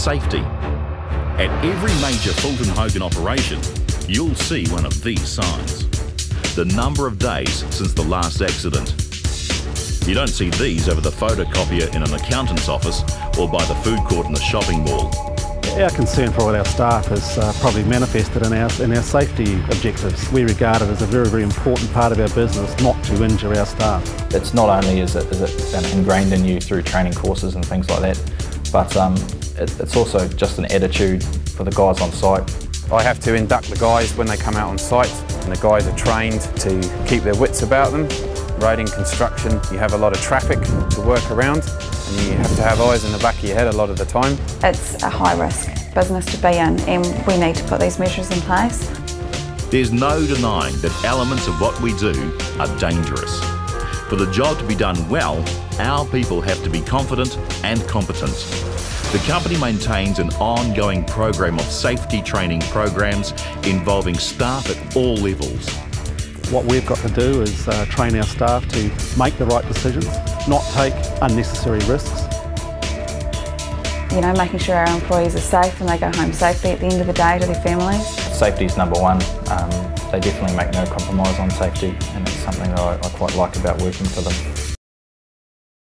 safety. At every major Fulton Hogan operation, you'll see one of these signs. The number of days since the last accident. You don't see these over the photocopier in an accountant's office or by the food court in the shopping mall. Our concern for all our staff is uh, probably manifested in our, in our safety objectives. We regard it as a very, very important part of our business not to injure our staff. It's not only is it, is it ingrained in you through training courses and things like that, but um, it, it's also just an attitude for the guys on site. I have to induct the guys when they come out on site and the guys are trained to keep their wits about them. Roading construction, you have a lot of traffic to work around and you have to have eyes in the back of your head a lot of the time. It's a high risk business to be in and we need to put these measures in place. There's no denying that elements of what we do are dangerous. For the job to be done well, our people have to be confident and competent. The company maintains an ongoing program of safety training programs involving staff at all levels. What we've got to do is uh, train our staff to make the right decisions, not take unnecessary risks. You know, making sure our employees are safe and they go home safely at the end of the day to their families. Safety is number one. Um, they definitely make no compromise on safety and it's something that I, I quite like about working for them.